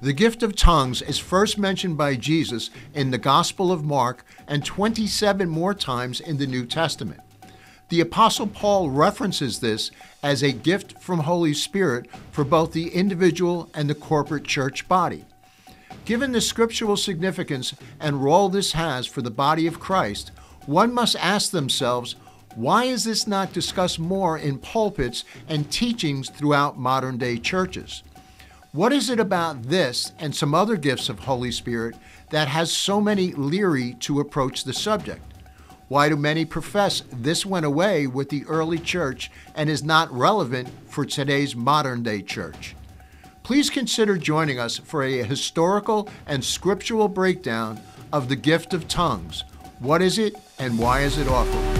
The gift of tongues is first mentioned by Jesus in the Gospel of Mark and 27 more times in the New Testament. The Apostle Paul references this as a gift from Holy Spirit for both the individual and the corporate church body. Given the scriptural significance and role this has for the body of Christ, one must ask themselves why is this not discussed more in pulpits and teachings throughout modern day churches? What is it about this and some other gifts of Holy Spirit that has so many leery to approach the subject? Why do many profess this went away with the early church and is not relevant for today's modern day church? Please consider joining us for a historical and scriptural breakdown of the gift of tongues. What is it and why is it offered?